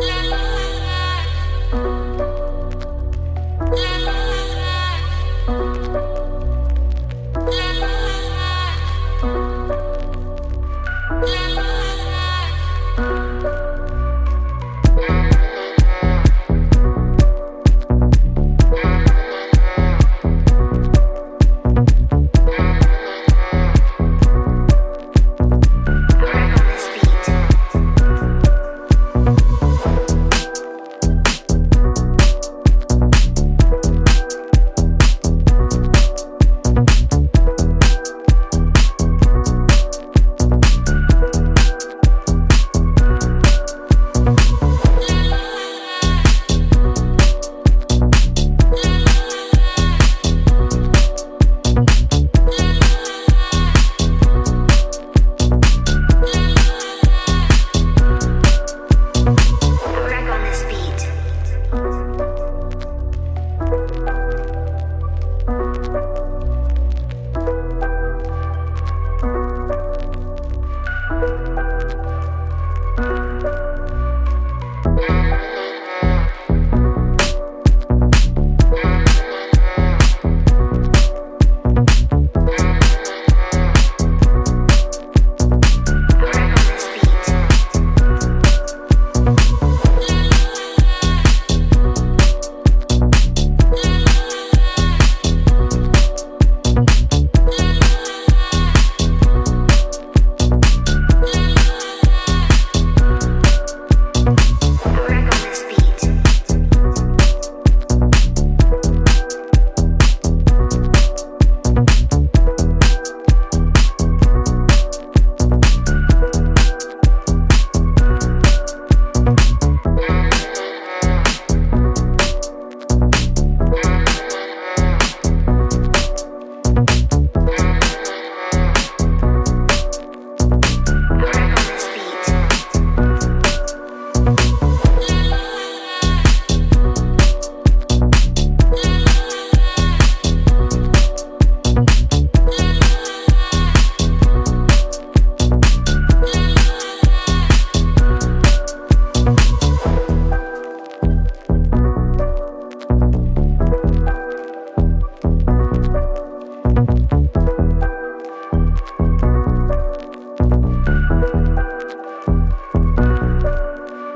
la la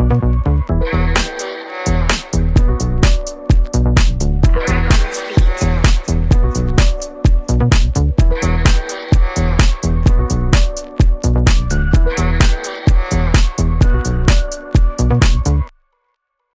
Thank